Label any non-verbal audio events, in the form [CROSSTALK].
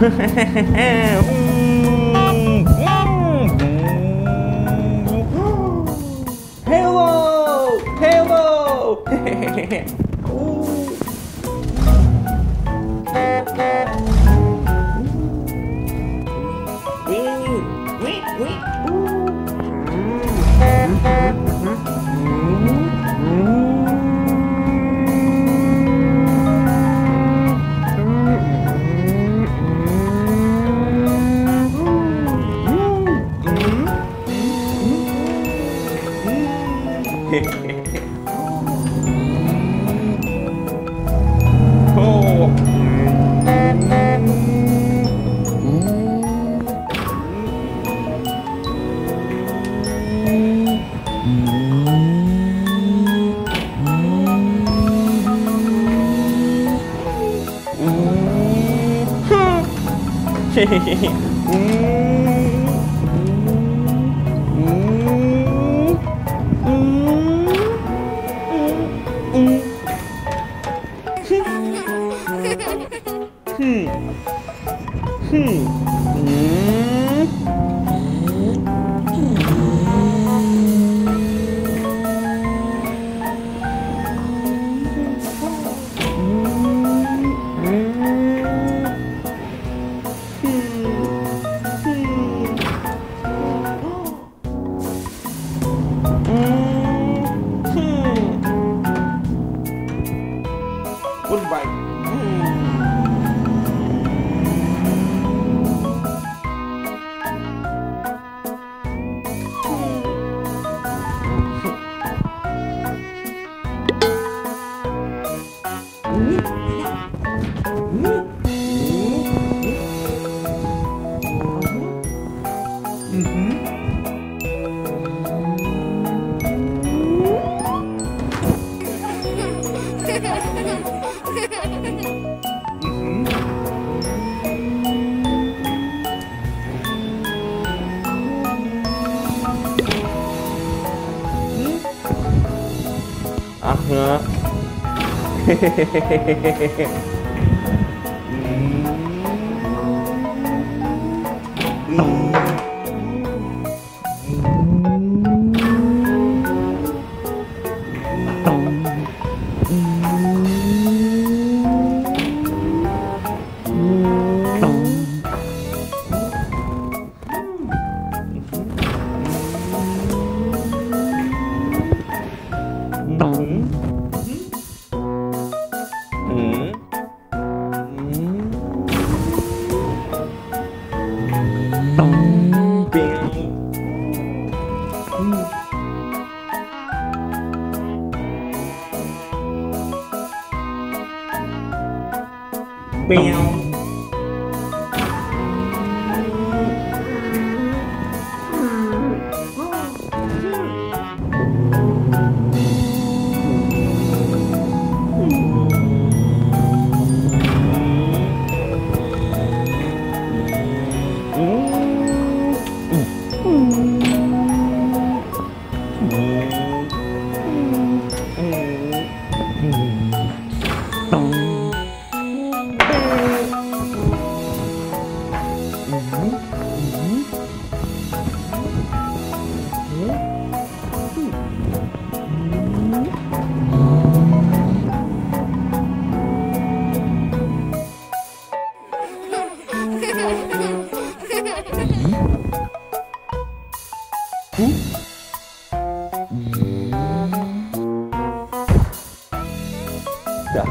嘿嘿嘿嘿嘿嘿嘿嘿，Hmm. ăn nữa [LAUGHS] Meow. 是啊